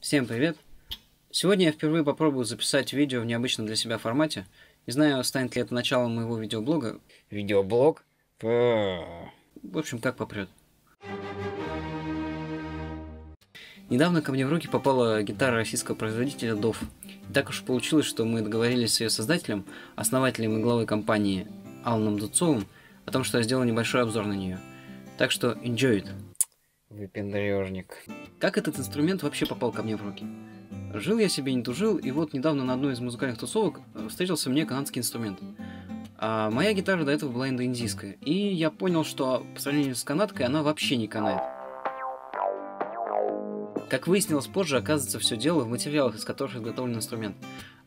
Всем привет! Сегодня я впервые попробую записать видео в необычном для себя формате. Не знаю, станет ли это началом моего видеоблога. Видеоблог? В общем, как попрет. Недавно ко мне в руки попала гитара российского производителя DOF. И так уж получилось, что мы договорились с ее создателем, основателем и главой компании Аланом Дудцовым, о том, что я сделал небольшой обзор на нее. Так что enjoy it. Выпендрежник. Как этот инструмент вообще попал ко мне в руки? Жил я себе не тужил, и вот недавно на одной из музыкальных тусовок э, встретился мне канадский инструмент. А моя гитара до этого была индоиндийская, и я понял, что по сравнению с канадкой она вообще не канает. Как выяснилось позже, оказывается, все дело в материалах, из которых изготовлен инструмент.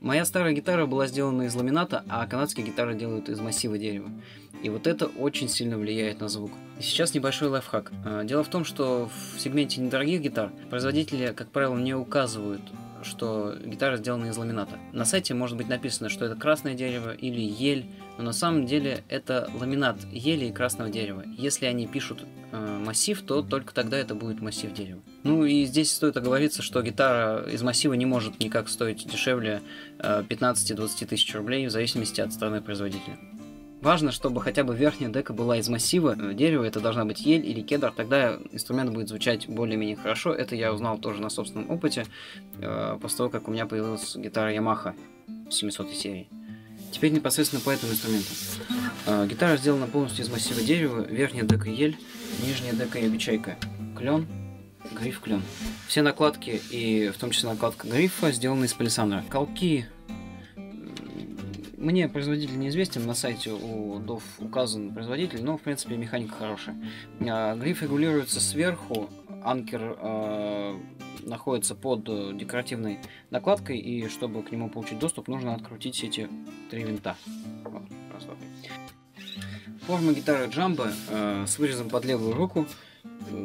Моя старая гитара была сделана из ламината, а канадские гитары делают из массива дерева. И вот это очень сильно влияет на звук. И сейчас небольшой лайфхак. А, дело в том, что в сегменте недорогих гитар производители, как правило, не указывают что гитара сделана из ламината. На сайте может быть написано, что это красное дерево или ель, но на самом деле это ламинат ели и красного дерева. Если они пишут э, массив, то только тогда это будет массив дерева. Ну и здесь стоит оговориться, что гитара из массива не может никак стоить дешевле э, 15-20 тысяч рублей в зависимости от страны производителя. Важно, чтобы хотя бы верхняя дека была из массива э, дерева, это должна быть ель или кедр, тогда инструмент будет звучать более-менее хорошо. Это я узнал тоже на собственном опыте, э, после того, как у меня появилась гитара Yamaha 700 серии. Теперь непосредственно по этому инструменту. Э, гитара сделана полностью из массива дерева, верхняя дека ель, нижняя дека ябичайка, клен, гриф клен. Все накладки и в том числе накладка грифа сделаны из палисандра. Колки мне производитель неизвестен, на сайте у DOF указан производитель, но в принципе механика хорошая. А, гриф регулируется сверху, анкер э, находится под декоративной накладкой, и чтобы к нему получить доступ, нужно открутить эти три винта. Форма гитары Джамбо э, с вырезом под левую руку.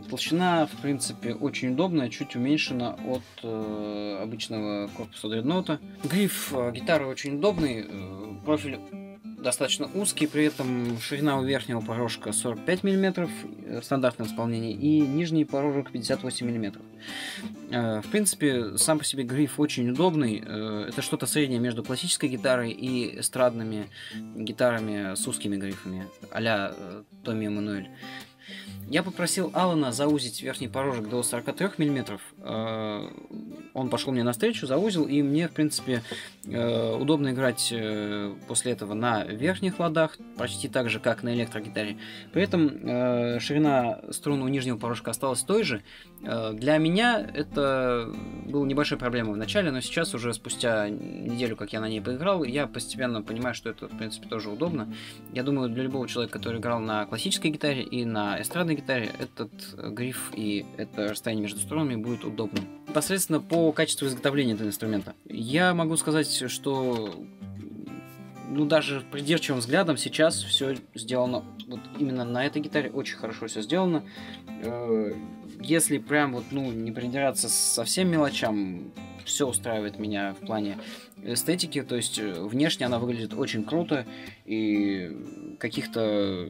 Толщина, в принципе, очень удобная, чуть уменьшена от э, обычного корпуса дредноута. Гриф э, гитары очень удобный, э, профиль достаточно узкий, при этом ширина у верхнего порожка 45 мм в стандартном исполнении и нижний порожек 58 мм. Э, в принципе, сам по себе гриф очень удобный. Э, это что-то среднее между классической гитарой и эстрадными гитарами с узкими грифами, а-ля э, Томми Эммануэль. Я попросил Алана заузить верхний порожек до 43 мм. Э, он пошел мне навстречу, заузил, и мне, в принципе, э, удобно играть э, после этого на верхних ладах, почти так же, как на электрогитаре. При этом ширина струн у нижнего порожка осталась той же. Для меня это была небольшая проблема в начале, но сейчас уже спустя неделю, как я на ней поиграл, я постепенно понимаю, что это, в принципе, тоже удобно. Я думаю, для любого человека, который играл на классической гитаре и на эстрадной гитаре этот э, гриф и это расстояние между струнами будет удобным. Непосредственно по качеству изготовления этого инструмента. Я могу сказать, что ну, даже придирчивым взглядом сейчас все сделано вот именно на этой гитаре очень хорошо все сделано. Э, если прям вот, ну, не придираться совсем мелочам, все устраивает меня в плане эстетики, то есть э, внешне она выглядит очень круто, и каких-то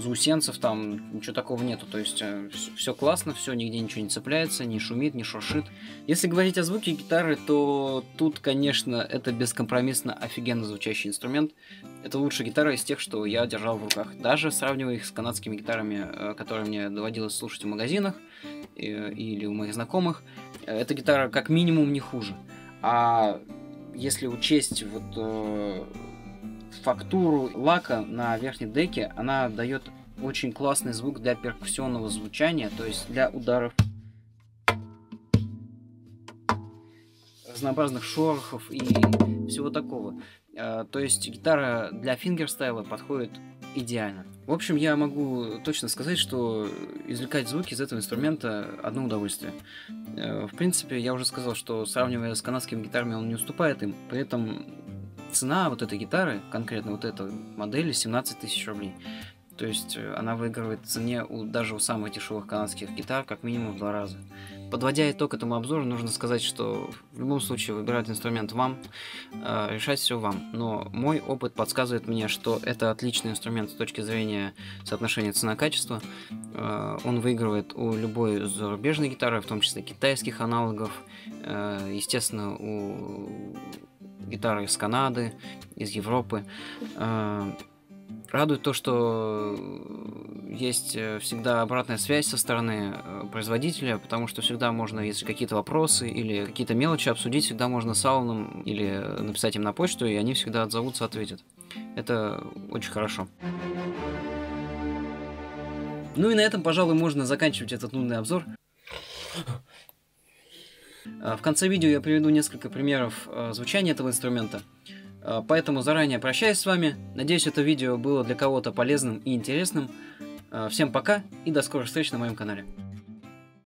заусенцев там ничего такого нету, то есть э, все классно, все, нигде ничего не цепляется, не шумит, не шуршит. Если говорить о звуке гитары, то тут, конечно, это бескомпромиссно офигенно звучащий инструмент. Это лучшая гитара из тех, что я держал в руках. Даже сравнивая их с канадскими гитарами, э, которые мне доводилось слушать в магазинах или у моих знакомых, эта гитара как минимум не хуже. А если учесть вот э, фактуру лака на верхней деке, она дает очень классный звук для перкуссионного звучания, то есть для ударов разнообразных шорохов и всего такого. Э, то есть гитара для фингерстайла подходит идеально. В общем, я могу точно сказать, что извлекать звуки из этого инструмента одно удовольствие. Э, в принципе, я уже сказал, что сравнивая с канадскими гитарами, он не уступает им. При этом цена вот этой гитары, конкретно вот этой модели, 17 тысяч рублей. То есть э, она выигрывает в цене у, даже у самых дешевых канадских гитар как минимум в два раза. подводя итог этому обзору, нужно сказать, что в любом случае выбирать инструмент вам, э, решать все вам. Но мой опыт подсказывает мне, что это отличный инструмент с точки зрения соотношения цена-качество. Э, он выигрывает у любой зарубежной гитары, в том числе китайских аналогов, э, естественно, у гитары из Канады, из Европы. Э, радует то, что есть э, всегда обратная связь со стороны э, производителя, потому что всегда можно, если какие-то вопросы или какие-то мелочи обсудить, всегда можно с Алланом или написать им на почту, и они всегда отзовутся, ответят. Это очень хорошо. Ну и на этом, пожалуй, можно заканчивать этот нудный обзор. В конце видео я приведу несколько примеров звучания этого инструмента. А, поэтому заранее прощаюсь с вами. Надеюсь, это видео было для кого-то полезным и интересным. Всем пока и до скорых встреч на моем канале.